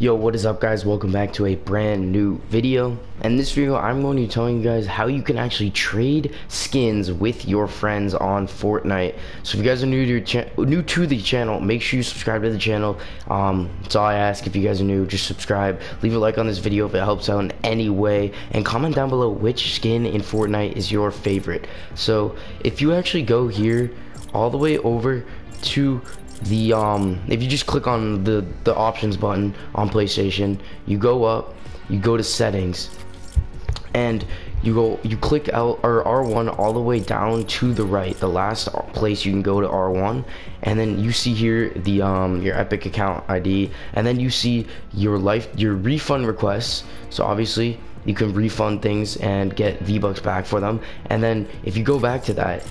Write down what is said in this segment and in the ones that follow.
Yo, what is up guys? Welcome back to a brand new video. In this video, I'm going to be telling you guys how you can actually trade skins with your friends on Fortnite. So if you guys are new to new to the channel, make sure you subscribe to the channel. Um, that's all I ask. If you guys are new, just subscribe. Leave a like on this video if it helps out in any way. And comment down below which skin in Fortnite is your favorite. So if you actually go here all the way over to the um if you just click on the the options button on PlayStation you go up you go to settings and you go you click L or R1 all the way down to the right the last place you can go to R1 and then you see here the um your epic account ID and then you see your life your refund requests. So obviously you can refund things and get V-Bucks back for them. And then if you go back to that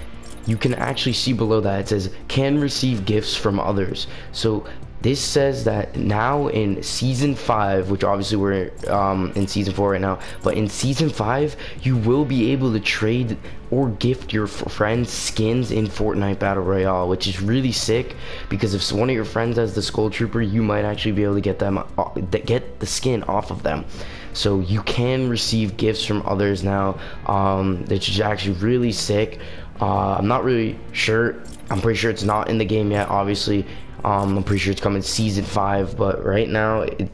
you can actually see below that it says can receive gifts from others. So this says that now in season 5 which obviously we're um, in season 4 right now but in season 5 you will be able to trade or gift your friends skins in Fortnite Battle Royale which is really sick because if one of your friends has the Skull Trooper you might actually be able to get them uh, get the skin off of them so you can receive gifts from others now um, which is actually really sick uh, I'm not really sure. I'm pretty sure it's not in the game yet. Obviously, um, I'm pretty sure it's coming season five, but right now it,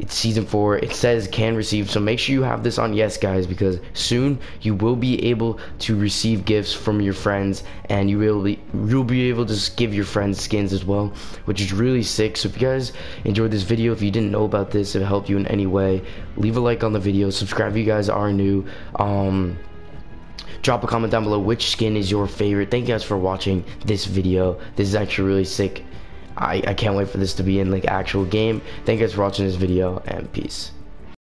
it's season four. It says can receive, so make sure you have this on yes, guys, because soon you will be able to receive gifts from your friends, and you will be you'll be able to give your friends skins as well, which is really sick. So if you guys enjoyed this video, if you didn't know about this, it helped you in any way, leave a like on the video. Subscribe if you guys are new. Um, drop a comment down below which skin is your favorite thank you guys for watching this video this is actually really sick I, I can't wait for this to be in like actual game. Thank you guys for watching this video and peace